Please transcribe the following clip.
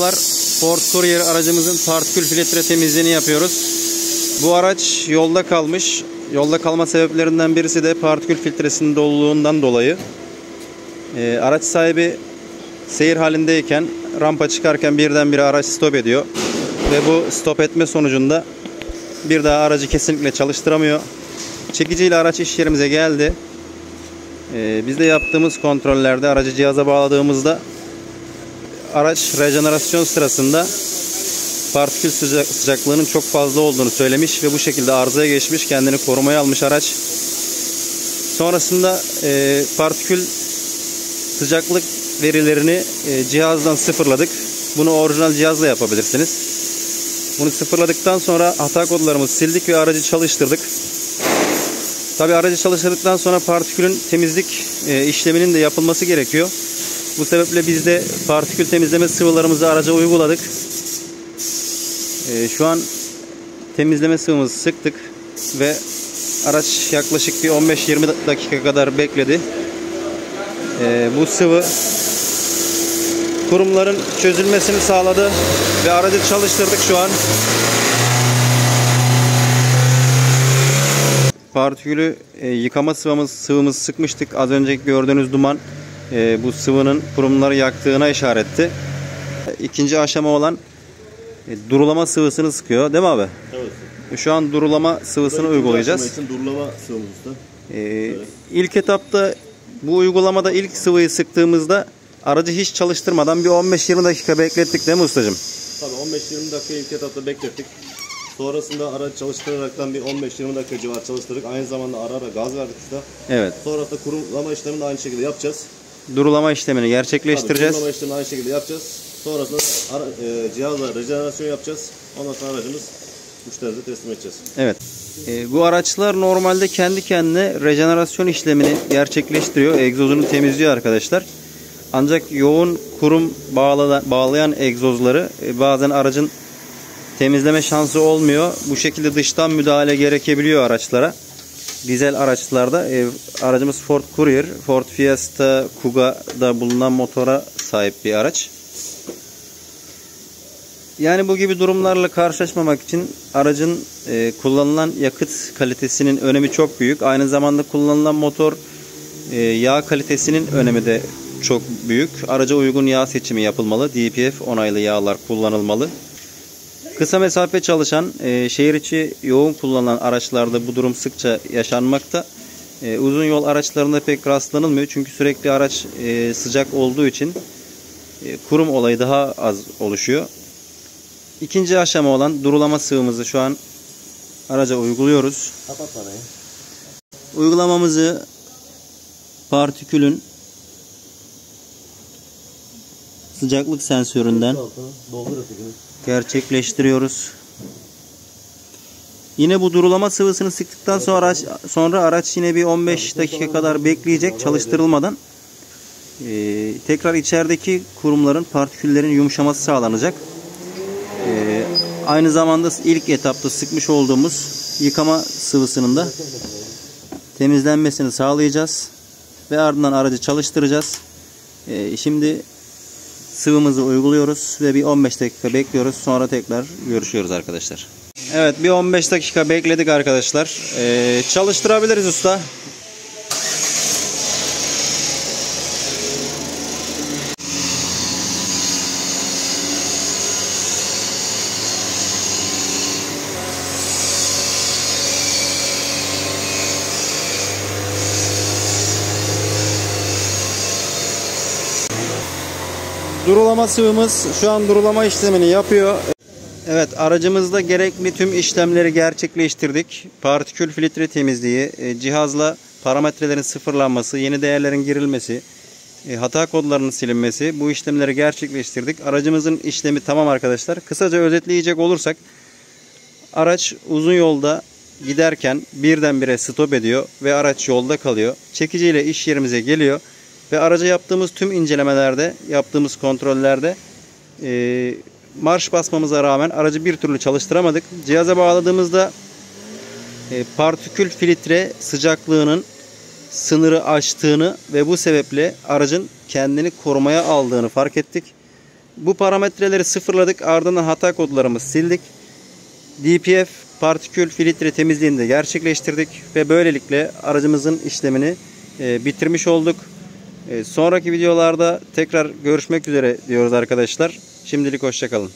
Merhabalar. Ford Courier aracımızın partikül filtre temizliğini yapıyoruz. Bu araç yolda kalmış. Yolda kalma sebeplerinden birisi de partikül filtresinin doluluğundan dolayı. Ee, araç sahibi seyir halindeyken rampa çıkarken birdenbire araç stop ediyor. Ve bu stop etme sonucunda bir daha aracı kesinlikle çalıştıramıyor. Çekiciyle araç iş yerimize geldi. Ee, biz de yaptığımız kontrollerde aracı cihaza bağladığımızda araç rejenerasyon sırasında partikül sıcak, sıcaklığının çok fazla olduğunu söylemiş ve bu şekilde arızaya geçmiş kendini korumaya almış araç. Sonrasında e, partikül sıcaklık verilerini e, cihazdan sıfırladık. Bunu orijinal cihazla yapabilirsiniz. Bunu sıfırladıktan sonra hata kodlarımızı sildik ve aracı çalıştırdık. Tabi aracı çalıştırdıktan sonra partikülün temizlik e, işleminin de yapılması gerekiyor. Bu sebeple biz de partikül temizleme sıvılarımızı araca uyguladık. E, şu an temizleme sıvımızı sıktık ve araç yaklaşık bir 15-20 dakika kadar bekledi. E, bu sıvı kurumların çözülmesini sağladı ve aracı çalıştırdık şu an. Partikülü e, yıkama sıvımız, sıvımız sıkmıştık. Az önceki gördüğünüz duman e, bu sıvının kurumları yaktığına işaretti. İkinci aşama olan e, durulama sıvısını sıkıyor. Değil mi abi? Evet. Şu an durulama sıvısını Böyle uygulayacağız. için durulama sıvımız da. Ee, İlk etapta bu uygulamada ilk sıvıyı sıktığımızda aracı hiç çalıştırmadan bir 15-20 dakika beklettik değil mi ustacığım? Tabii 15-20 dakika ilk etapta beklettik. Sonrasında aracı çalıştıraraktan bir 15-20 dakika civar çalıştırdık. Aynı zamanda ara ara gaz verdik usta. Evet. Sonrasında kurulama işlemini de aynı şekilde yapacağız. Durulama işlemini Tabii gerçekleştireceğiz. kurulama işlemini aynı şekilde yapacağız. Sonrasında ara, e, cihazla rejenerasyon yapacağız. Ondan sonra aracımız müşterimize teslim edeceğiz. Evet. Ee, bu araçlar normalde kendi kendine rejenerasyon işlemini gerçekleştiriyor. Egzozunu temizliyor arkadaşlar. Ancak yoğun kurum bağla- bağlayan egzozları e, bazen aracın temizleme şansı olmuyor. Bu şekilde dıştan müdahale gerekebiliyor araçlara. Dizel araçlarda e, aracımız Ford Courier, Ford Fiesta Kuga'da bulunan motora sahip bir araç. Yani bu gibi durumlarla karşılaşmamak için aracın e, kullanılan yakıt kalitesinin önemi çok büyük. Aynı zamanda kullanılan motor e, yağ kalitesinin önemi de çok büyük. Araca uygun yağ seçimi yapılmalı. DPF onaylı yağlar kullanılmalı. Kısa mesafe çalışan, e, şehir içi yoğun kullanılan araçlarda bu durum sıkça yaşanmakta. E, uzun yol araçlarında pek rastlanılmıyor. Çünkü sürekli araç e, sıcak olduğu için e, kurum olayı daha az oluşuyor. İkinci aşama olan durulama sıvımızı şu an araca uyguluyoruz. Kapat parayı. Uygulamamızı partikülün sıcaklık sensöründen gerçekleştiriyoruz. Yine bu durulama sıvısını sıktıktan sonra araç, sonra araç yine bir 15 dakika kadar bekleyecek çalıştırılmadan. Ee, tekrar içerideki kurumların partiküllerin yumuşaması sağlanacak. Ee, aynı zamanda ilk etapta sıkmış olduğumuz yıkama sıvısının da temizlenmesini sağlayacağız. Ve ardından aracı çalıştıracağız. Ee, şimdi sıvımızı uyguluyoruz ve bir 15 dakika bekliyoruz. Sonra tekrar görüşüyoruz arkadaşlar. Evet bir 15 dakika bekledik arkadaşlar. Ee, çalıştırabiliriz usta. Durulama sıvımız şu an durulama işlemini yapıyor. Evet aracımızda gerekli tüm işlemleri gerçekleştirdik. Partikül filtre temizliği, e, cihazla parametrelerin sıfırlanması, yeni değerlerin girilmesi, e, hata kodlarının silinmesi bu işlemleri gerçekleştirdik. Aracımızın işlemi tamam arkadaşlar. Kısaca özetleyecek olursak araç uzun yolda giderken birdenbire stop ediyor ve araç yolda kalıyor. Çekiciyle iş yerimize geliyor ve araca yaptığımız tüm incelemelerde, yaptığımız kontrollerde e, marş basmamıza rağmen aracı bir türlü çalıştıramadık. Cihaza bağladığımızda e, partikül filtre sıcaklığının sınırı aştığını ve bu sebeple aracın kendini korumaya aldığını fark ettik. Bu parametreleri sıfırladık. Ardından hata kodlarımızı sildik. DPF partikül filtre temizliğini de gerçekleştirdik ve böylelikle aracımızın işlemini e, bitirmiş olduk. E, sonraki videolarda tekrar görüşmek üzere diyoruz arkadaşlar. Şimdilik hoşçakalın.